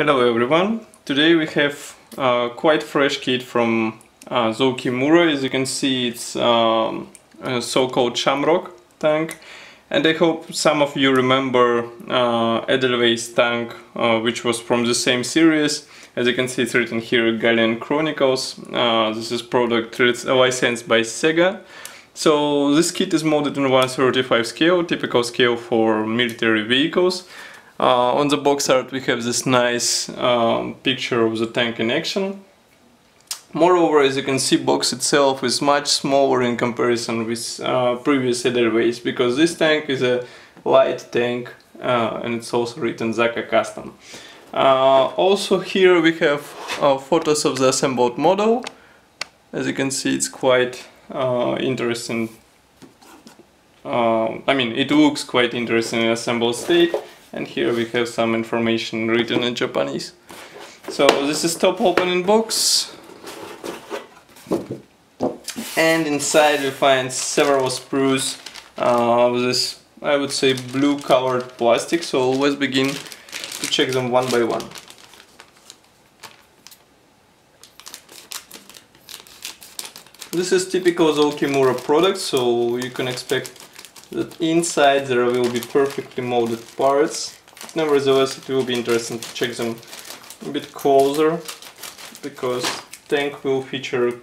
Hello everyone. Today we have a quite fresh kit from uh, Zoukei-Mura. As you can see it's um, a so-called Shamrock tank and I hope some of you remember uh, Edelweiss tank uh, which was from the same series. As you can see it's written here Valkyrie Chronicles. Uh, this is product licensed by Sega. So this kit is molded in 135 scale, typical scale for military vehicles. Uh, on the box art we have this nice um, picture of the tank in action. Moreover, as you can see, box itself is much smaller in comparison with uh, previous Edelweiss because this tank is a light tank uh, and it's also written Zaka Custom. Uh, also here we have uh, photos of the assembled model. As you can see, it's quite uh, interesting. Uh, I mean, it looks quite interesting in assembled state and here we have some information written in Japanese. So this is top opening box and inside we find several sprues uh, of this I would say blue colored plastic so let's begin to check them one by one. This is typical Zoukei-Mura product so you can expect that inside there will be perfectly molded parts. Nevertheless, it will be interesting to check them a bit closer because tank will feature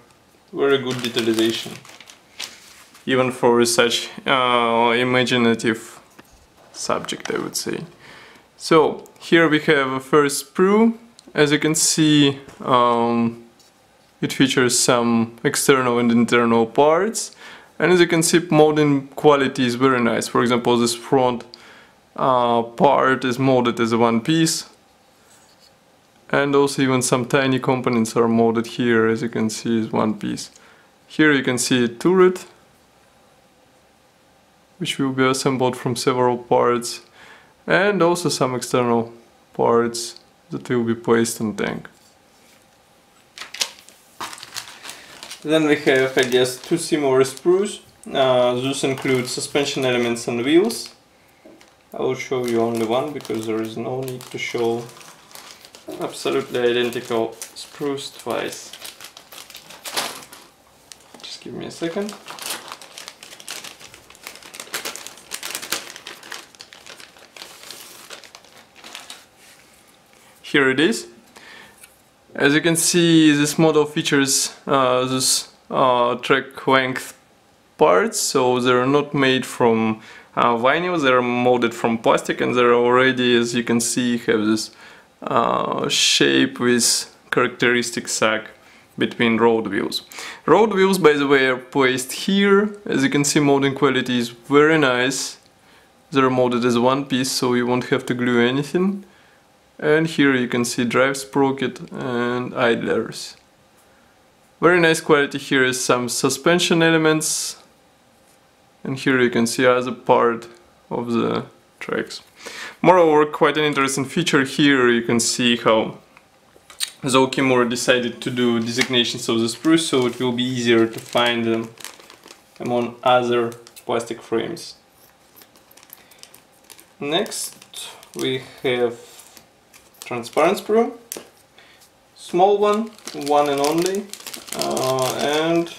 very good detalization even for such uh, imaginative subject I would say. So here we have a first sprue. As you can see um, it features some external and internal parts and as you can see molding quality is very nice. For example this front uh, part is molded as a one piece. And also even some tiny components are molded here as you can see is one piece. Here you can see a turret which will be assembled from several parts. And also some external parts that will be placed on tank Then we have, I guess, two similar sprues. Uh, those include suspension elements and wheels. I will show you only one because there is no need to show absolutely identical sprues twice. Just give me a second. Here it is. As you can see, this model features uh, this uh, track length parts, so they're not made from uh, vinyl, they're molded from plastic and they're already, as you can see, have this uh, shape with characteristic sag between road wheels. Road wheels, by the way, are placed here. As you can see, molding quality is very nice. They're molded as one piece, so you won't have to glue anything and here you can see drive sprocket and idlers. Very nice quality. Here is some suspension elements. And here you can see other part of the tracks. Moreover quite an interesting feature here. You can see how Zoukei-Mura decided to do designations of the sprues so it will be easier to find them among other plastic frames. Next we have transparent sprue, small one one and only uh, and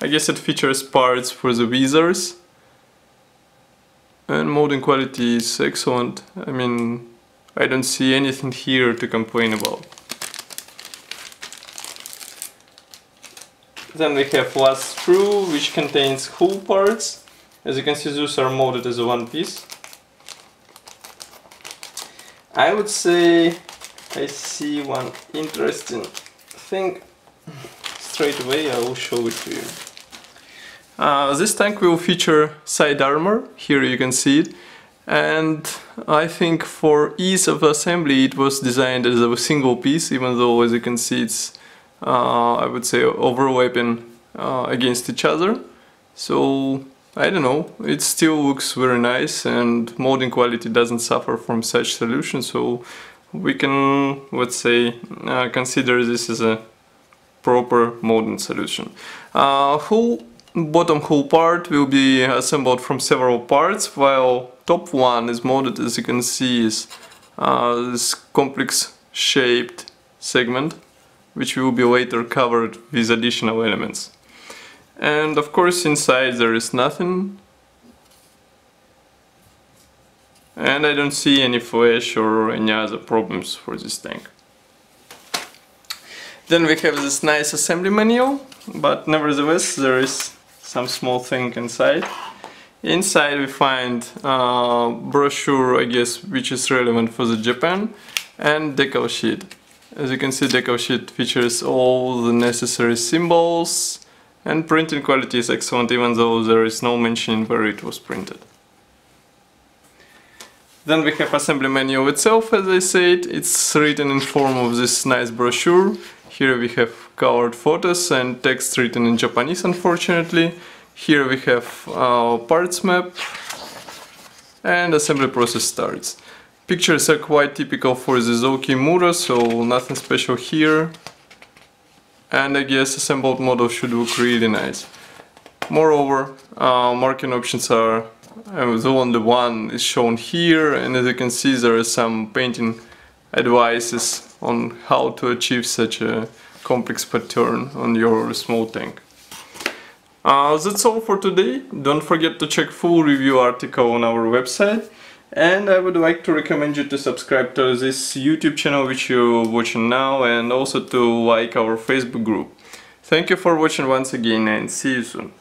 I guess it features parts for the visors and molding quality is excellent. I mean I don't see anything here to complain about. Then we have last sprue, which contains hull parts. As you can see those are molded as a one piece I would say I see one interesting thing straight away I will show it to you. Uh, this tank will feature side armor, here you can see it and I think for ease of assembly it was designed as a single piece even though as you can see it's uh, I would say overlapping uh, against each other so I don't know, it still looks very nice and molding quality doesn't suffer from such solution, so we can, let's say, uh, consider this as a proper molding solution. Uh, whole bottom hull part will be assembled from several parts, while top one is molded, as you can see, is uh, this complex shaped segment which will be later covered with additional elements. And of course inside there is nothing and I don't see any flash or any other problems for this tank. Then we have this nice assembly manual, but nevertheless there is some small thing inside. Inside we find brochure, I guess, which is relevant for the Japan, and decal sheet. As you can see, decal sheet features all the necessary symbols, and printing quality is excellent even though there is no mention where it was printed. Then we have assembly manual itself, as I said, it's written in form of this nice brochure. Here we have colored photos and text written in Japanese, unfortunately. Here we have our parts map and assembly process starts. Pictures are quite typical for the Zoukei-Mura, so nothing special here. And I guess assembled model should look really nice. Moreover, uh, marking options are uh, the only one is shown here and as you can see there are some painting advices on how to achieve such a complex pattern on your small tank. Uh, that's all for today. Don't forget to check full review article on our website and I would like to recommend you to subscribe to this YouTube channel which you're watching now and also to like our Facebook group. Thank you for watching once again and see you soon.